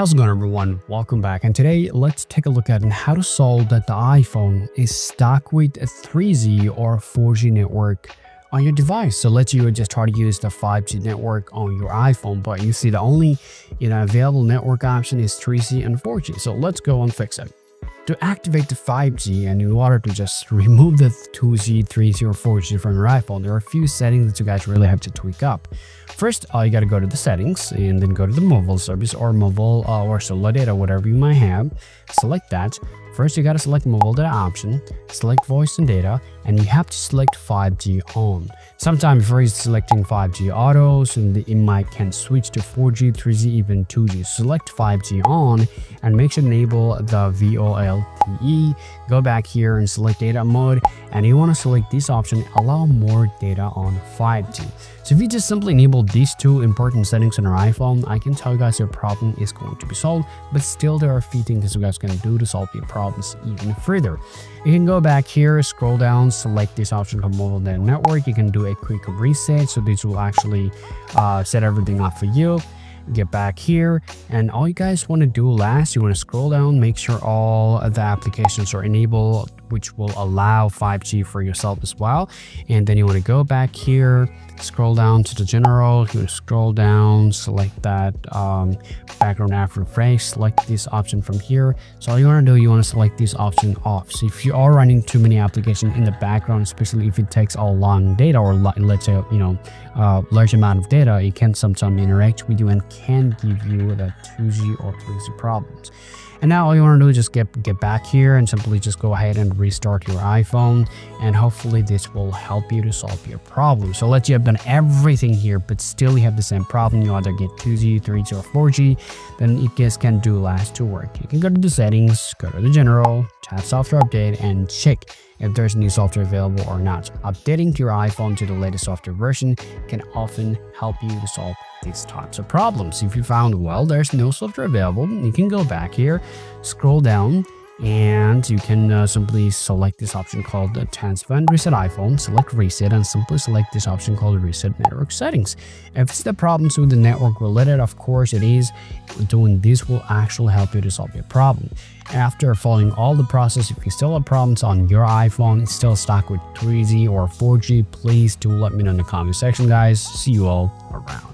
How's it going everyone? Welcome back and today let's take a look at how to solve that the iPhone is stuck with a 3G or 4G network on your device. So let's you just try to use the 5G network on your iPhone but you see the only you know available network option is 3G and 4G. So let's go and fix it. To activate the 5G and in order to just remove the 2G, 3G or 4G from your iPhone, there are a few settings that you guys really have to tweak up. First, uh, you got to go to the settings and then go to the mobile service or mobile uh, or cellular data, whatever you might have. Select that. First, you got to select mobile data option, select voice and data, and you have to select 5G on. Sometimes before selecting 5G autos, and it might can switch to 4G, 3G, even 2G. Select 5G on and make sure to enable the VoLTE. Go back here and select data mode, and you want to select this option, allow more data on 5G. So if you just simply enable these two important settings on your iPhone, I can tell you guys your problem is going to be solved, but still there are a few things you guys can do to solve your problems even further. You can go back here, scroll down, select this option called mobile data network. You can do a quick reset, so this will actually uh, set everything up for you get back here. And all you guys want to do last you want to scroll down make sure all the applications are enabled which will allow 5g for yourself as well. And then you want to go back here scroll down to the general you scroll down select that um, background app refresh select this option from here. So all you want to do you want to select this option off. So if you are running too many applications in the background especially if it takes a long data or let's say you know a large amount of data it can sometimes interact with you and can give you the 2g or 3g problems and now all you want to do is just get, get back here and simply just go ahead and restart your iPhone. And hopefully this will help you to solve your problem. So let's say you have done everything here, but still you have the same problem. You either get 2G, 3G, or 4G, then you just can do last to work. You can go to the settings, go to the general, tap software update, and check if there's new software available or not. Updating your iPhone to the latest software version can often help you to solve these types of problems. If you found, well, there's no software available, you can go back here, scroll down, and you can uh, simply select this option called the transfer and reset iphone. Select reset and simply select this option called reset network settings. If it's the problems with the network related of course it is doing this will actually help you to solve your problem. After following all the process if you still have problems on your iphone it's still stuck with 3g or 4g please do let me know in the comment section guys. See you all around